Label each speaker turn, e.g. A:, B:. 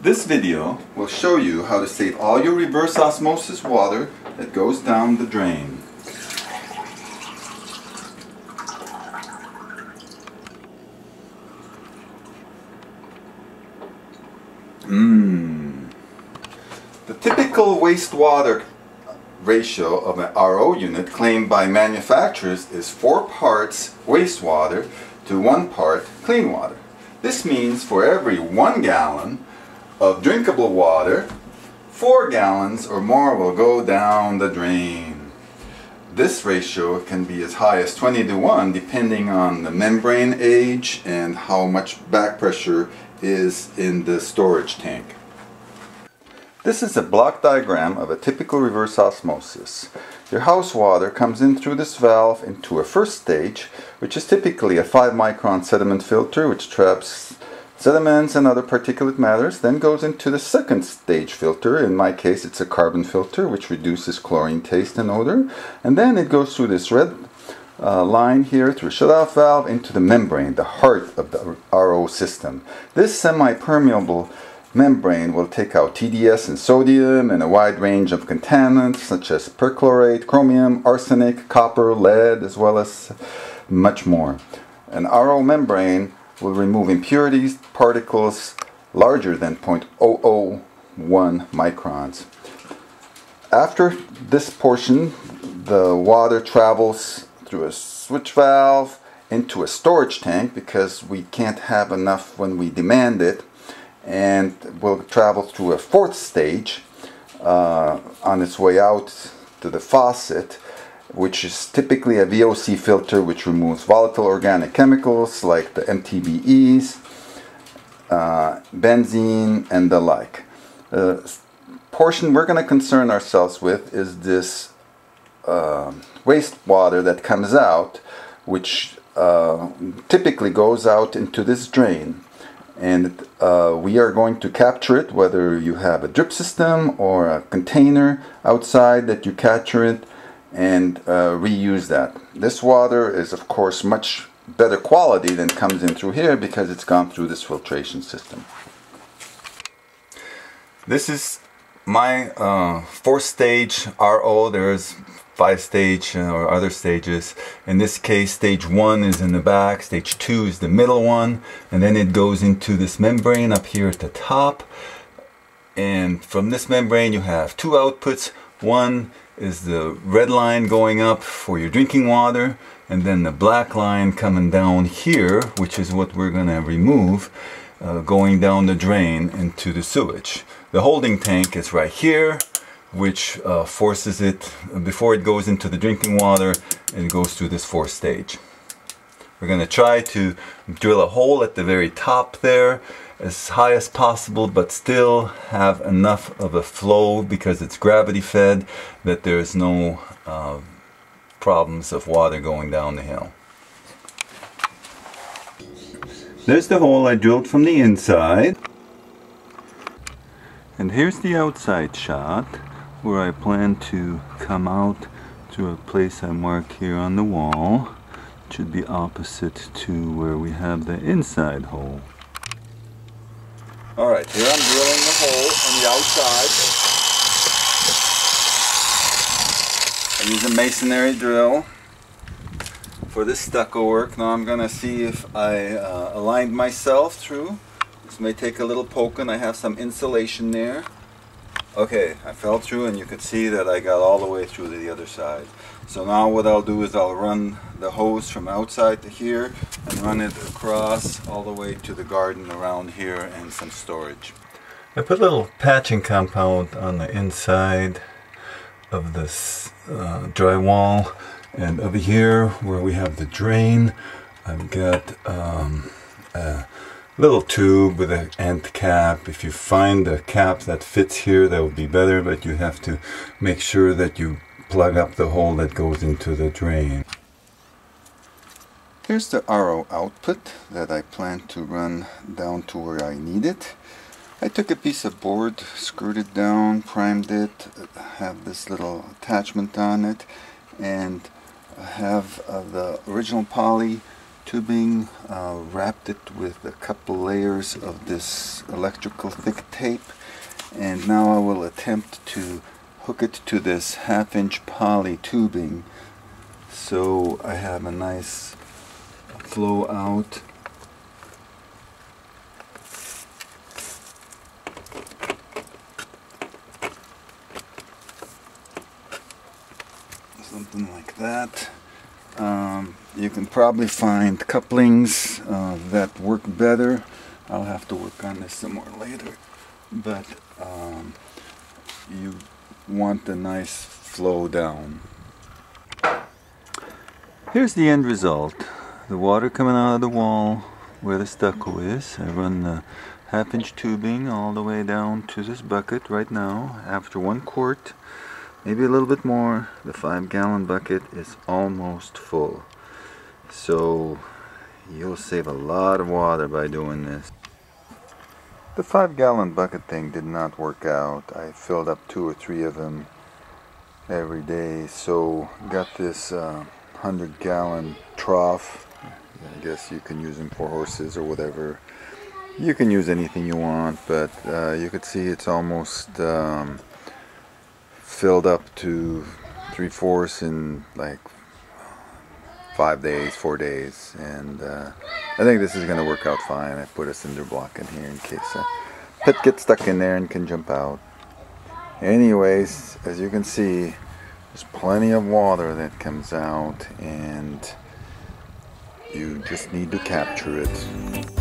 A: This video will show you how to save all your reverse osmosis water that goes down the drain. Mmm. The typical wastewater ratio of an RO unit claimed by manufacturers is 4 parts wastewater to 1 part clean water. This means for every 1 gallon of drinkable water, 4 gallons or more will go down the drain. This ratio can be as high as 20 to 1 depending on the membrane age and how much back pressure is in the storage tank. This is a block diagram of a typical reverse osmosis. Your house water comes in through this valve into a first stage, which is typically a 5 micron sediment filter which traps sediments and other particulate matters, then goes into the second stage filter. In my case, it's a carbon filter which reduces chlorine taste and odor. And then it goes through this red uh, line here through shutoff valve into the membrane, the heart of the RO system. This semi-permeable membrane will take out TDS and sodium and a wide range of contaminants such as perchlorate, chromium, arsenic, copper, lead, as well as much more. An RO membrane will remove impurities, particles larger than 0.001 microns. After this portion, the water travels through a switch valve into a storage tank because we can't have enough when we demand it and will travel through a fourth stage uh, on its way out to the faucet which is typically a VOC filter which removes volatile organic chemicals like the MTBEs, uh, benzene, and the like. The portion we're going to concern ourselves with is this uh, wastewater that comes out, which uh, typically goes out into this drain. And uh, we are going to capture it, whether you have a drip system or a container outside that you capture it and uh, reuse that. This water is of course much better quality than comes in through here because it's gone through this filtration system. This is my uh, four stage RO. There's five stage uh, or other stages. In this case, stage one is in the back, stage two is the middle one, and then it goes into this membrane up here at the top. And from this membrane, you have two outputs. One is the red line going up for your drinking water and then the black line coming down here which is what we're going to remove uh, going down the drain into the sewage. The holding tank is right here which uh, forces it before it goes into the drinking water it goes through this fourth stage. We're going to try to drill a hole at the very top there as high as possible but still have enough of a flow because it's gravity fed that there's no uh, problems of water going down the hill. There's the hole I drilled from the inside. And here's the outside shot where I plan to come out to a place I mark here on the wall. It should be opposite to where we have the inside hole. Alright, here I'm drilling the hole on the outside. I use a masonry drill for this stucco work. Now I'm to see if I uh, aligned myself through. This may take a little poking. I have some insulation there. Okay, I fell through and you can see that I got all the way through to the other side. So now what I'll do is I'll run the hose from outside to here and run it across all the way to the garden around here and some storage. I put a little patching compound on the inside of this uh, drywall and over here where we have the drain I've got um, little tube with an end cap. If you find a cap that fits here that would be better but you have to make sure that you plug up the hole that goes into the drain. Here's the RO output that I plan to run down to where I need it. I took a piece of board, screwed it down, primed it, have this little attachment on it, and have uh, the original poly tubing, uh, wrapped it with a couple layers of this electrical thick tape. And now I will attempt to hook it to this half inch poly tubing. So I have a nice flow out. Something like that um, you can probably find couplings uh, that work better. I'll have to work on this some more later. But um, you want a nice flow down. Here's the end result. The water coming out of the wall where the stucco is. I run the half inch tubing all the way down to this bucket right now after one quart maybe a little bit more. The five gallon bucket is almost full. So you'll save a lot of water by doing this. The five gallon bucket thing did not work out. I filled up two or three of them every day. So got this uh, 100 gallon trough. I guess you can use them for horses or whatever. You can use anything you want but uh, you could see it's almost um, filled up to three-fourths in like five days, four days, and uh, I think this is going to work out fine. I put a cinder block in here in case a pet gets stuck in there and can jump out. Anyways, as you can see, there's plenty of water that comes out and you just need to capture it.